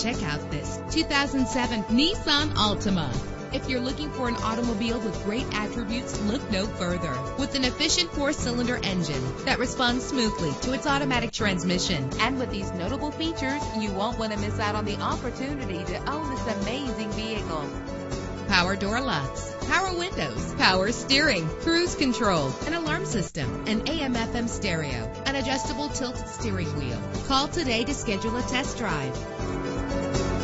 Check out this 2007 Nissan Altima. If you're looking for an automobile with great attributes, look no further. With an efficient four-cylinder engine that responds smoothly to its automatic transmission. And with these notable features, you won't want to miss out on the opportunity to own this amazing vehicle. Power door locks, power windows, power steering, cruise control, an alarm system, an AM FM stereo, an adjustable tilt steering wheel. Call today to schedule a test drive.